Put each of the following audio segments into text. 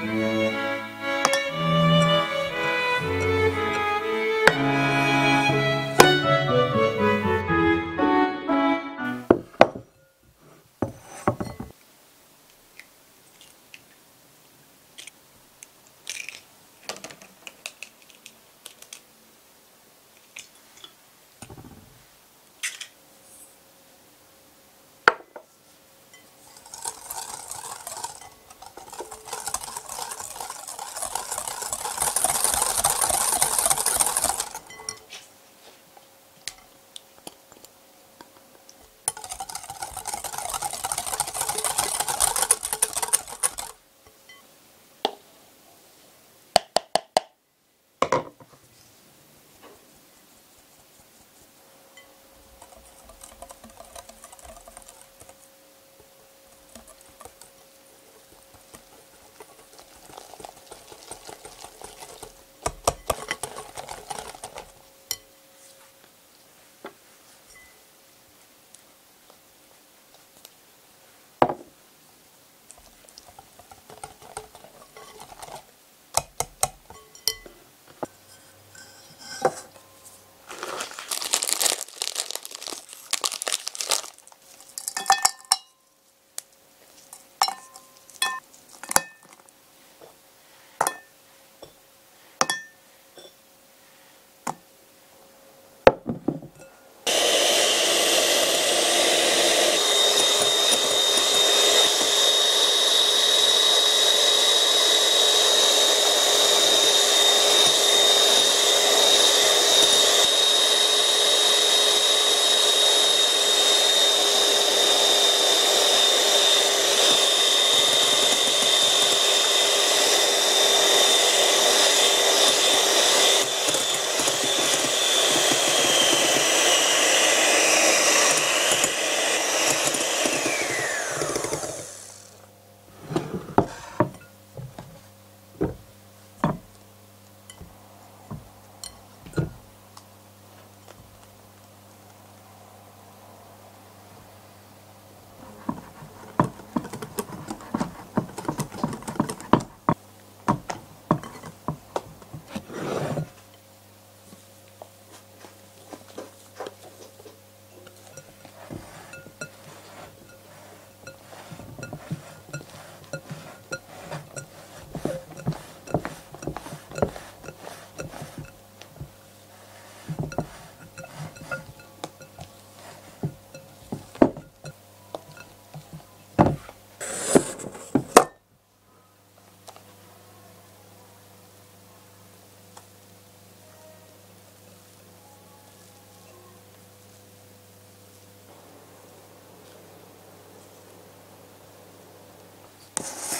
Música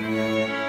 Música